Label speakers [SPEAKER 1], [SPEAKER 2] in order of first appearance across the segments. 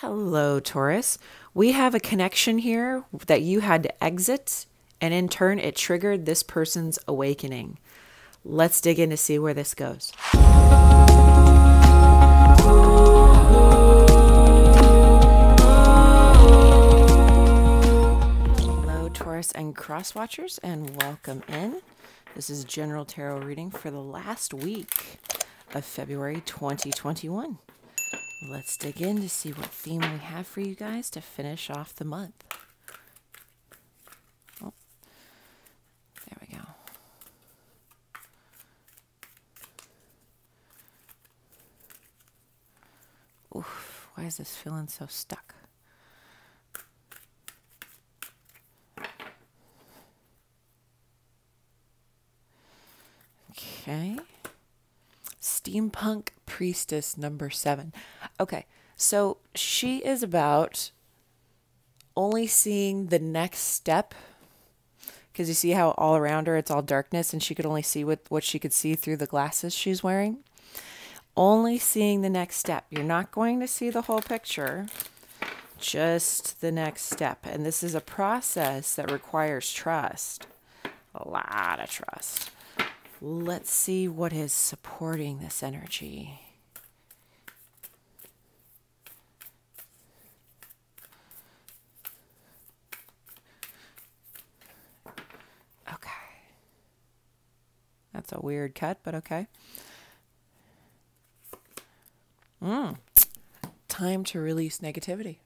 [SPEAKER 1] Hello, Taurus. We have a connection here that you had to exit, and in turn, it triggered this person's awakening. Let's dig in to see where this goes. Hello, Taurus and cross watchers, and welcome in. This is general tarot reading for the last week of February 2021. Let's dig in to see what theme we have for you guys to finish off the month. Oh, there we go. Why is this feeling so stuck? Okay. Steampunk Priestess number seven. Okay, so she is about only seeing the next step because you see how all around her it's all darkness and she could only see what, what she could see through the glasses she's wearing. Only seeing the next step. You're not going to see the whole picture, just the next step. And this is a process that requires trust, a lot of trust. Let's see what is supporting this energy. Okay. That's a weird cut, but okay. Mm. Time to release negativity.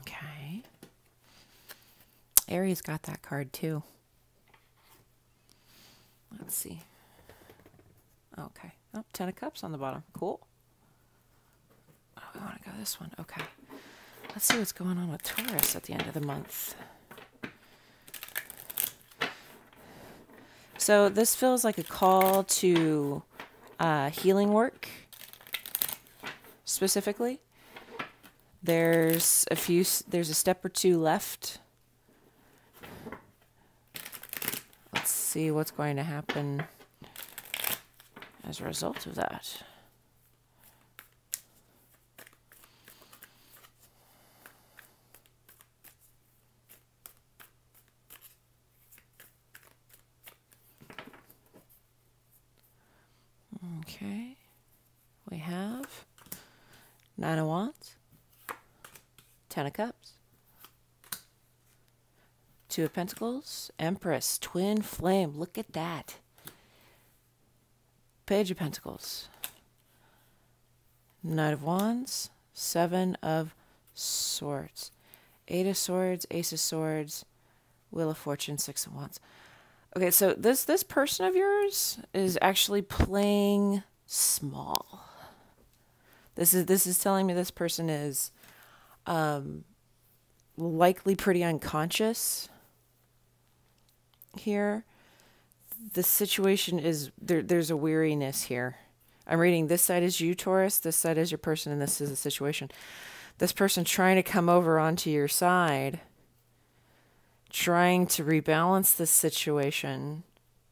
[SPEAKER 1] Okay. Aries got that card too. Let's see. Okay. Oh, Ten of Cups on the bottom. Cool. Oh, we want to go this one. Okay. Let's see what's going on with Taurus at the end of the month. So this feels like a call to uh, healing work specifically. There's a few. There's a step or two left see what's going to happen as a result of that. Okay, we have Nine of Wands, Ten of Cups, Two of Pentacles, Empress, Twin Flame. Look at that. Page of Pentacles, Knight of Wands, Seven of Swords, Eight of Swords, Ace of Swords, Wheel of Fortune, Six of Wands. Okay, so this this person of yours is actually playing small. This is this is telling me this person is um, likely pretty unconscious here. The situation is there, there's a weariness here. I'm reading this side is you, Taurus, this side is your person, and this is the situation. This person trying to come over onto your side, trying to rebalance this situation,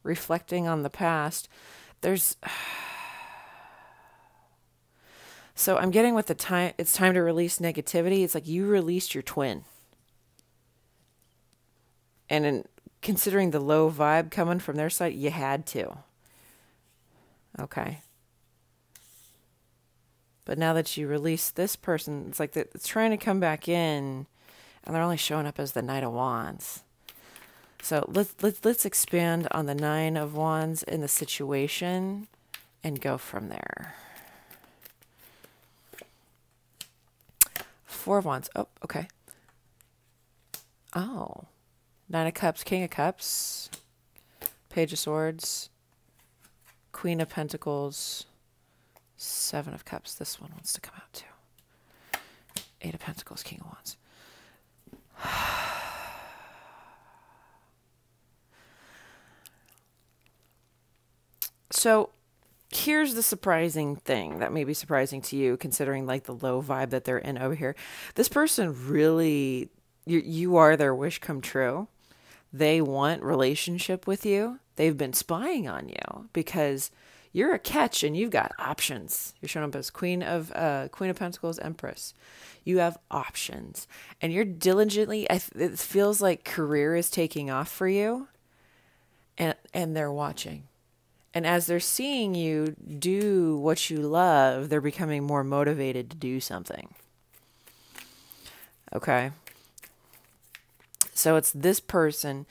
[SPEAKER 1] reflecting on the past. There's. So I'm getting with the time, it's time to release negativity. It's like you released your twin. And in, considering the low vibe coming from their side, you had to. Okay. But now that you release this person, it's like it's trying to come back in, and they're only showing up as the Knight of Wands. So let's let's let's expand on the Nine of Wands in the situation, and go from there. Four of Wands. Oh, okay. Oh. Nine of Cups, King of Cups, Page of Swords, Queen of Pentacles, Seven of Cups. This one wants to come out too. Eight of Pentacles, King of Wands. So here's the surprising thing that may be surprising to you considering like the low vibe that they're in over here. This person really you you are their wish come true they want relationship with you, they've been spying on you because You're a catch and you've got options. You're showing up as Queen of uh, Queen of Pentacles, Empress. You have options, and you're diligently. It feels like career is taking off for you, and and they're watching, and as they're seeing you do what you love, they're becoming more motivated to do something. Okay. So it's this person.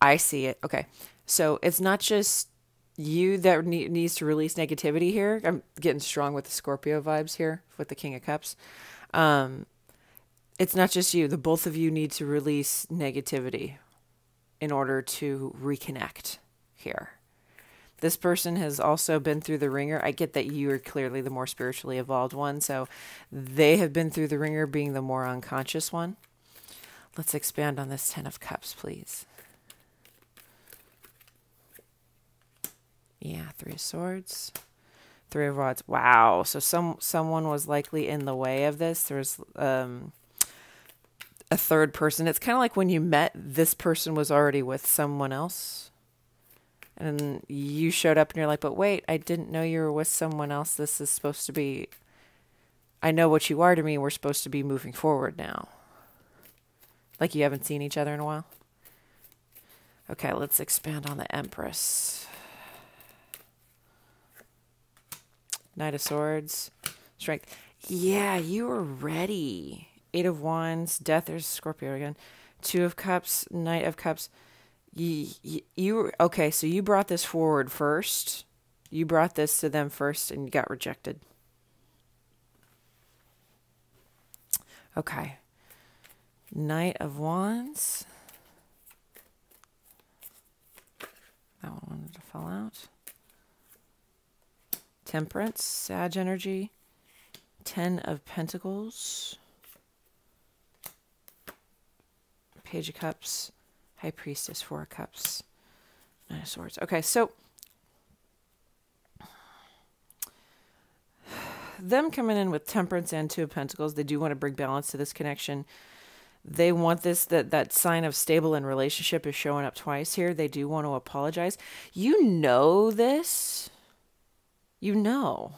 [SPEAKER 1] I see it. Okay. So it's not just you that need, needs to release negativity here. I'm getting strong with the Scorpio vibes here with the King of Cups. Um, it's not just you. The both of you need to release negativity in order to reconnect here. This person has also been through the ringer. I get that you are clearly the more spiritually evolved one, so they have been through the ringer being the more unconscious one. Let's expand on this Ten of Cups, please. Yeah, Three of Swords. Three of Rods. Wow. So some someone was likely in the way of this. There's um, a third person. It's kind of like when you met, this person was already with someone else and you showed up and you're like, but wait, I didn't know you were with someone else. This is supposed to be, I know what you are to me. We're supposed to be moving forward now. Like you haven't seen each other in a while. Okay, let's expand on the Empress. Knight of Swords, Strength. Yeah, you were ready. Eight of Wands, Death, there's Scorpio again. Two of Cups, Knight of Cups you, you, okay so you brought this forward first you brought this to them first and you got rejected okay knight of wands. That one wanted to fall out. Temperance sage energy. Ten of pentacles. Page of cups. High Priestess, Four of Cups, Nine of Swords. Okay, so them coming in with Temperance and Two of Pentacles, they do want to bring balance to this connection. They want this that that sign of stable in relationship is showing up twice here. They do want to apologize. You know this. You know.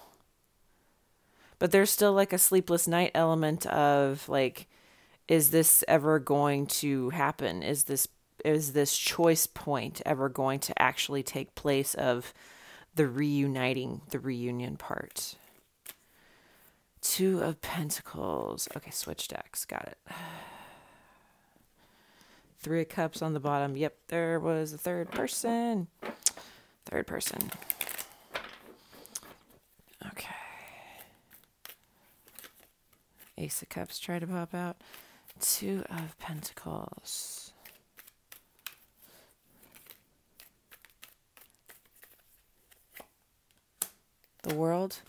[SPEAKER 1] But there's still like a sleepless night element of like is this ever going to happen? Is this is this choice point ever going to actually take place of the reuniting, the reunion part? Two of Pentacles. Okay, switch decks. Got it. Three of Cups on the bottom. Yep, there was a third person. Third person. Okay. Ace of Cups try to pop out. Two of Pentacles. the world.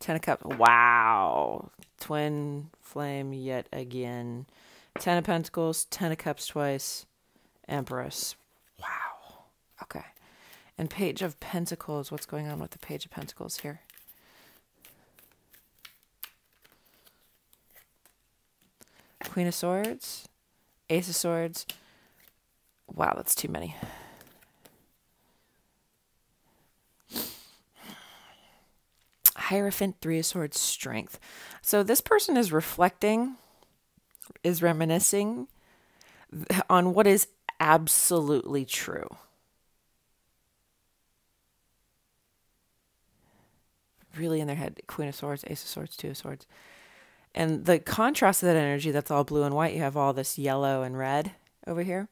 [SPEAKER 1] Ten of Cups. Wow. Twin flame yet again. Ten of Pentacles, Ten of Cups twice. Empress. Wow. Okay. And Page of Pentacles. What's going on with the Page of Pentacles here? Queen of Swords. Ace of Swords. Wow, that's too many. Hierophant, Three of Swords, Strength. So this person is reflecting, is reminiscing on what is absolutely true. Really in their head, Queen of Swords, Ace of Swords, Two of Swords. And the contrast of that energy, that's all blue and white, you have all this yellow and red over here.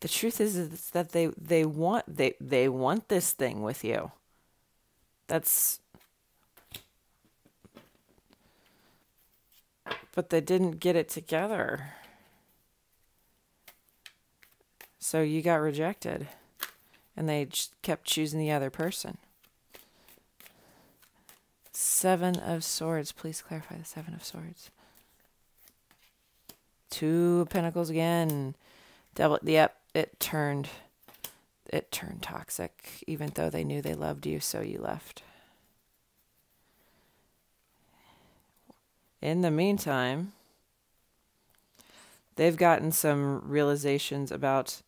[SPEAKER 1] the truth is, is that they they want they they want this thing with you. That's but they didn't get it together. So you got rejected and they kept choosing the other person. Seven of Swords. Please clarify the Seven of Swords. Two of Pentacles again. Double. Yep it turned it turned toxic even though they knew they loved you so you left in the meantime they've gotten some realizations about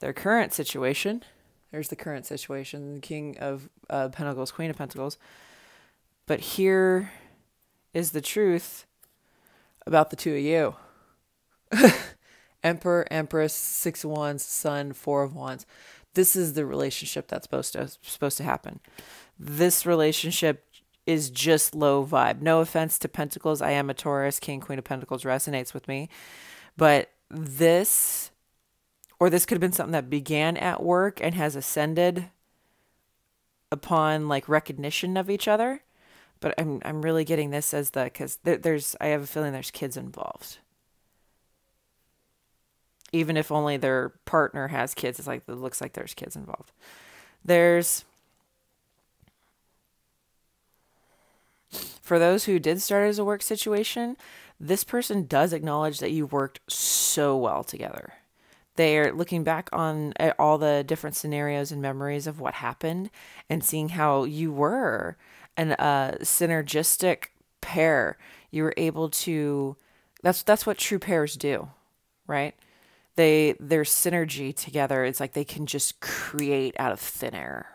[SPEAKER 1] their current situation. There's the current situation, the King of uh, Pentacles, Queen of Pentacles. But here is the truth about the two of you. Emperor, Empress, Six of Wands, Sun, Four of Wands. This is the relationship that's supposed to supposed to happen. This relationship is just low vibe. No offense to Pentacles. I am a Taurus. King, Queen of Pentacles resonates with me. But this, or this could have been something that began at work and has ascended upon like recognition of each other. But I'm I'm really getting this as the because there, there's I have a feeling there's kids involved. Even if only their partner has kids, it's like it looks like there's kids involved. There's For those who did start as a work situation, this person does acknowledge that you worked so well together. They're looking back on all the different scenarios and memories of what happened and seeing how you were an uh, synergistic pair. You were able to that's that's what true pairs do, right? They their synergy together, it's like they can just create out of thin air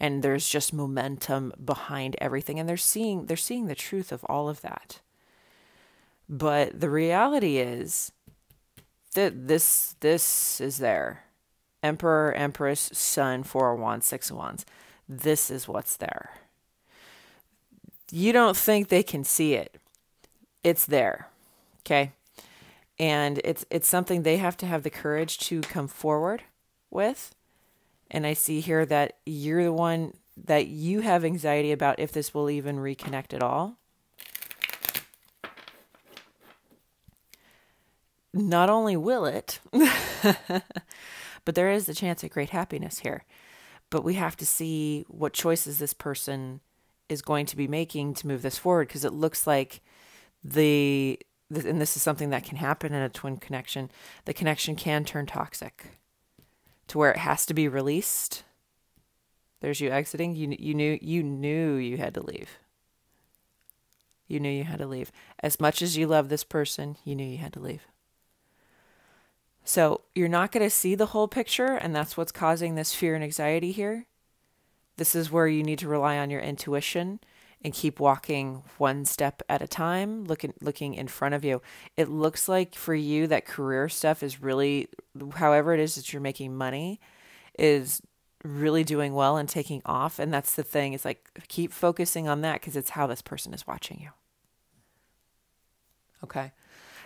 [SPEAKER 1] and there's just momentum behind everything and they're seeing they're seeing the truth of all of that. But the reality is that this this is there. Emperor empress sun four of wands six of wands. This is what's there. You don't think they can see it. It's there okay? And it's it's something they have to have the courage to come forward with and I see here that you're the one that you have anxiety about if this will even reconnect at all. Not only will it, but there is a chance of great happiness here. But we have to see what choices this person is going to be making to move this forward because it looks like the and this is something that can happen in a twin connection the connection can turn toxic to where it has to be released. There's you exiting. You you knew you knew you had to leave. You knew you had to leave. As much as you love this person, you knew you had to leave. So you're not going to see the whole picture, and that's what's causing this fear and anxiety here. This is where you need to rely on your intuition and keep walking one step at a time, looking looking in front of you. It looks like for you that career stuff is really however it is that you're making money is really doing well and taking off and that's the thing. It's like keep focusing on that cuz it's how this person is watching you. Okay.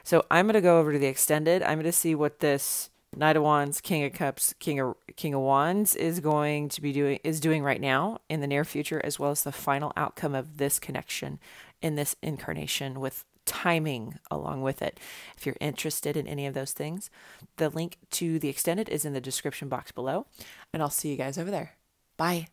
[SPEAKER 1] So I'm going to go over to the extended. I'm going to see what this Knight of Wands, King of Cups, King of King of Wands is going to be doing is doing right now in the near future, as well as the final outcome of this connection in this incarnation with timing along with it. If you're interested in any of those things, the link to the extended is in the description box below, and I'll see you guys over there. Bye.